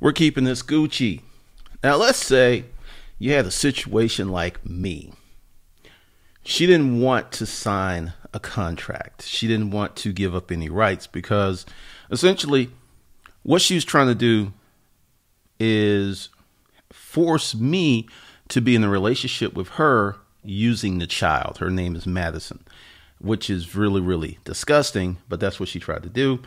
We're keeping this Gucci. Now, let's say you had a situation like me. She didn't want to sign a contract. She didn't want to give up any rights because essentially what she was trying to do is force me to be in a relationship with her using the child. Her name is Madison, which is really, really disgusting, but that's what she tried to do.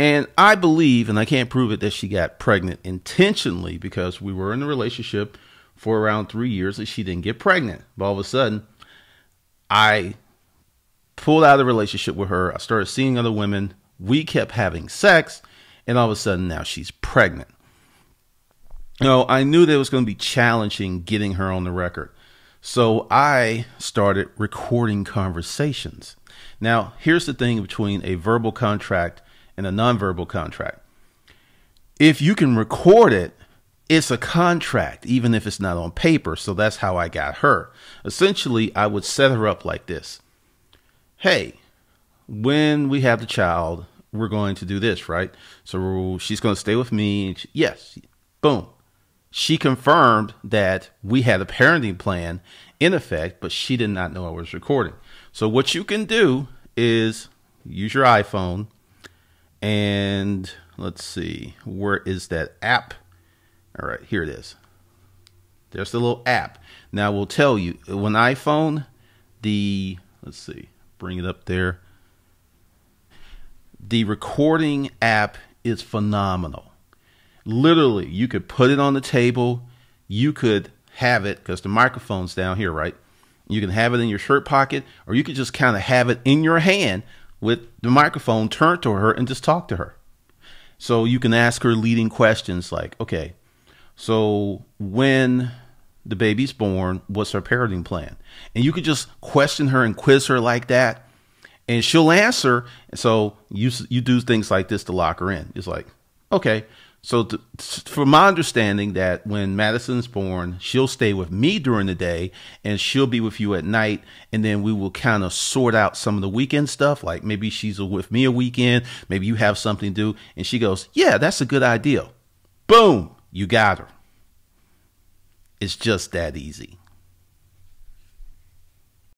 And I believe, and I can't prove it, that she got pregnant intentionally because we were in a relationship for around three years and she didn't get pregnant. But all of a sudden, I pulled out of the relationship with her. I started seeing other women. We kept having sex, and all of a sudden now she's pregnant. You know, I knew that it was going to be challenging getting her on the record. So I started recording conversations. Now, here's the thing between a verbal contract and a nonverbal contract. If you can record it, it's a contract, even if it's not on paper. So that's how I got her. Essentially, I would set her up like this Hey, when we have the child, we're going to do this, right? So she's going to stay with me. Yes, boom. She confirmed that we had a parenting plan in effect, but she did not know I was recording. So what you can do is use your iPhone and let's see, where is that app? All right, here it is. There's the little app. Now we'll tell you when iPhone, the let's see, bring it up there. The recording app is phenomenal literally you could put it on the table you could have it because the microphone's down here right you can have it in your shirt pocket or you could just kind of have it in your hand with the microphone turned to her and just talk to her. So you can ask her leading questions like okay so when the baby's born what's her parenting plan? And you could just question her and quiz her like that and she'll answer. So you you do things like this to lock her in. It's like okay so, to, from my understanding, that when Madison's born, she'll stay with me during the day, and she'll be with you at night, and then we will kind of sort out some of the weekend stuff. Like maybe she's with me a weekend, maybe you have something to do, and she goes, "Yeah, that's a good idea." Boom, you got her. It's just that easy.